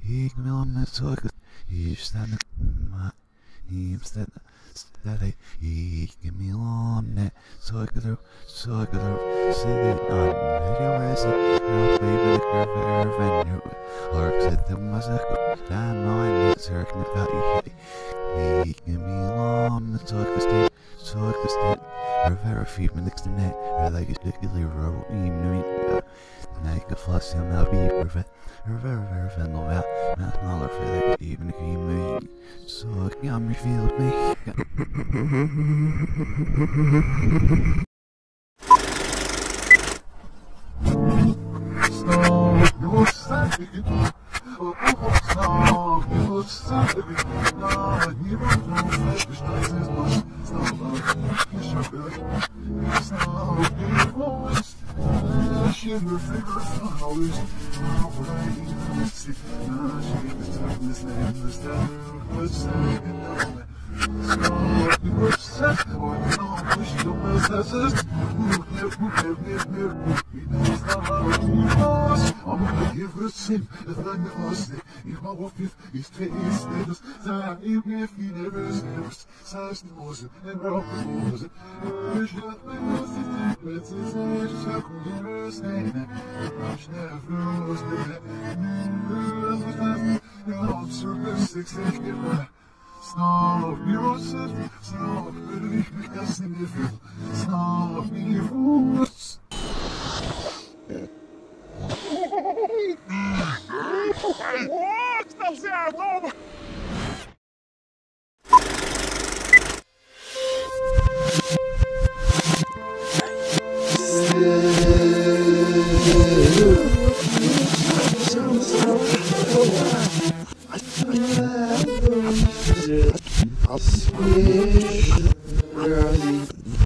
Ik wil met zorgen, staan de maar hier staat staat hij, ik wil met zorgen erop, zorgen erop, zit aan, is het, nou baby de curve nu, hark zit de mazak, daar niet zorgen about je, ik wil met zorgen steen, zorgen steen, er verder feed me next to net, er like is particularly row, you know, Nej, ik fast hem nou bij perfect. Er ver ver van nog wel. Met alle verder even ik hier mee. Zo ik ja me veel mee. Ich mach auf Gift, ich dreh es nicht, sag ihm mir viele Rösners, sagst du Hose, ein Rauchhose, ich lach mir los, ich denk, let's say, ich sag, die Rösner, schnell Fluss, ja, zurück, six, ich geb mir, Snart ljuset, snart vill ich mig kasta in i fel, snart blir frost. Está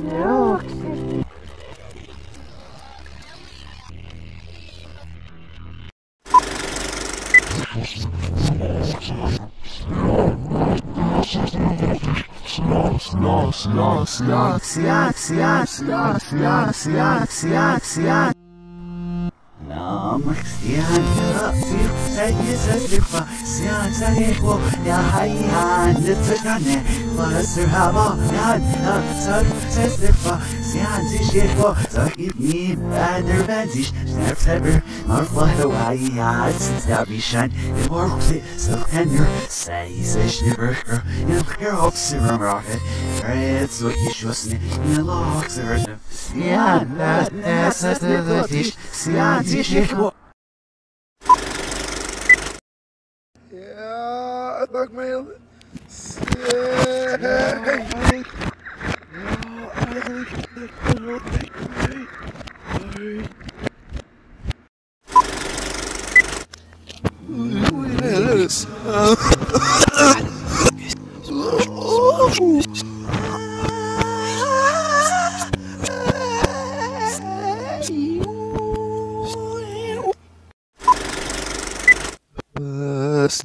Looks. Slow, slow, slow, slow, slow, slow, slow, slow, slow. Stabishan, it works it, so can you. say, say, shiver, you hear up, silver rocket, red, so you should in locks, yeah, that, that's the dish, see, I dish it. Ja, dank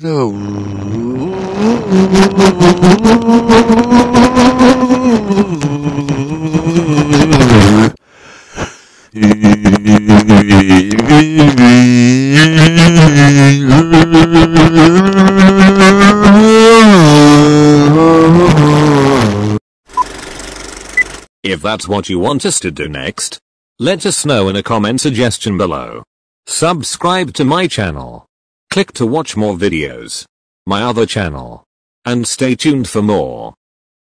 me. If that's what you want us to do next, let us know in a comment suggestion below. Subscribe to my channel. Click to watch more videos. My other channel. And stay tuned for more.